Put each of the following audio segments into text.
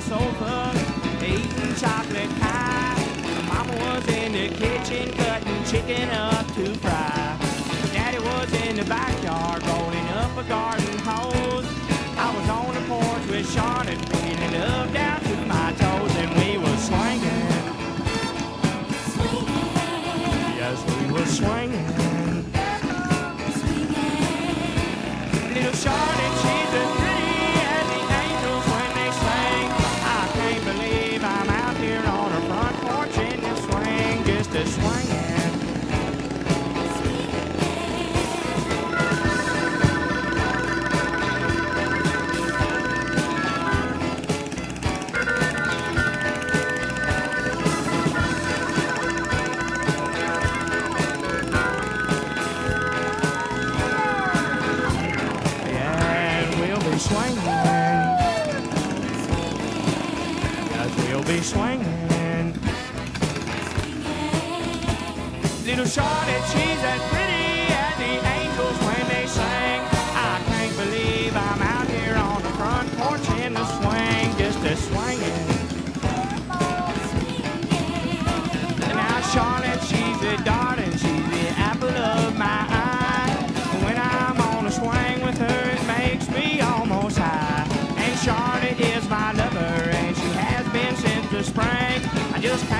sofa, eating chocolate pie. Mama was in the kitchen cutting chicken up to fry. Daddy was in the backyard rolling up a garden hose. I was on the porch with Sean and feeling love down to my toes, and we were swinging. Swinging. Yes, we were swinging. Swinging. Little Charlotte, swinging. Yes, we'll be swinging. Little Charlotte, she's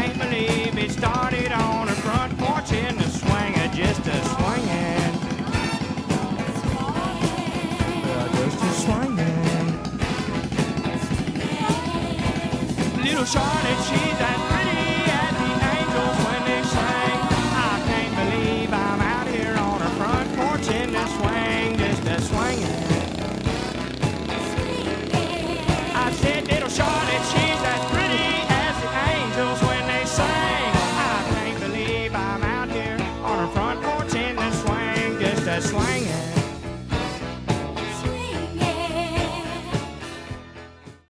can't believe it started on her front porch in the swing, uh, just a swinging. Just a swinging. Little Charlotte, she